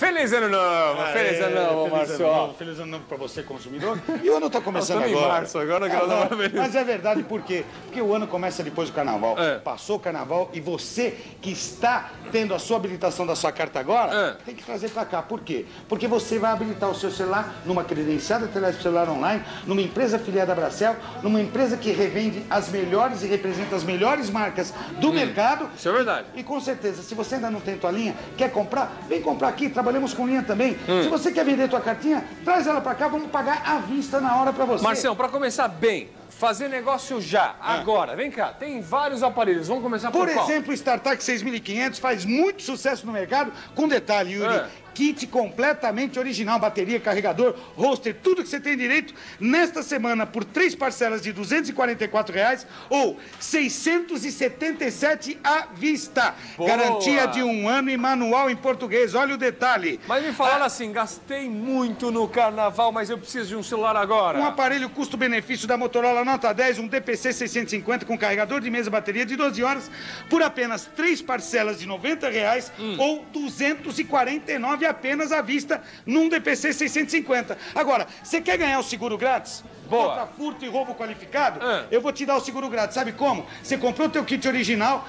Feliz ano novo, feliz ano novo, feliz Márcio. ano novo, feliz ano novo pra você, consumidor. E o ano tá começando estamos em agora. março agora, Ah, graças a não, Deus. Mas é verdade, por quê? Porque o ano começa depois do carnaval. É. Passou o carnaval e você que está tendo a sua habilitação da sua carta agora, É. tem que trazer pra cá. Por quê? Porque você vai habilitar o seu celular numa credenciada telefone celular online, numa empresa filiada à Bracel, numa empresa que revende as melhores e representa as melhores marcas do mercado. Isso é verdade. E com certeza, se você ainda não tem tua linha, quer comprar, vem comprar aqui, trabalhamos com linha também. Hum. Se você quer vender tua cartinha, traz ela pra cá, vamos pagar à vista na hora pra você. Marcião, pra começar bem, fazer negócio já, agora. Vem cá, tem vários aparelhos. Vamos começar por, Por qual? exemplo, o StarTAC 6500 faz muito sucesso no mercado, com detalhe, Yuri. É. Kit completamente original, bateria, carregador, roster, tudo que você tem direito nesta semana por três parcelas de 244 reais ou 677 à vista. Boa. Garantia de um ano e manual em português. Olha o detalhe. Mas me falaram assim, gastei muito no carnaval, mas eu preciso de um celular agora. Um aparelho custo-benefício da Motorola Nota 10, um DPC 650 com carregador de mesa e bateria de 12 horas por apenas três parcelas de 90 reais Hum. ou 249 apenas à vista num DPC 650. Agora, você quer ganhar o seguro grátis? Boa. Contra furto e roubo qualificado? Ah. Eu vou te dar o seguro grátis. Sabe como? Você comprou o teu kit original,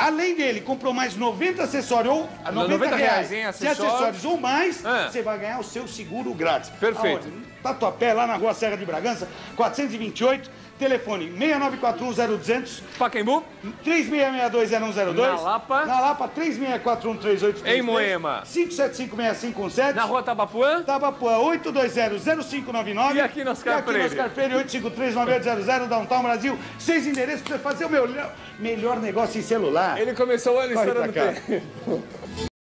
Além dele, comprou mais 90 acessórios ou 90, 90 reais, reais em de acessórios. acessórios ou mais, Ah. você vai ganhar o seu seguro grátis. Perfeito. Aonde? Tatuapé, lá na rua Serra de Bragança, 428, telefone 69410200, Pacaembu, 36620102. Na Lapa. Na Lapa, 36413833. Em Moema. 5756517. na rua Tabapuã. Tabapuã, 8200599. E aqui no Oscar E aqui no Freire. Oscar Freire, 8539800, Downtown Brasil. Seis endereços pra você fazer o meu melhor negócio em celular. Ele começou o ano estourando.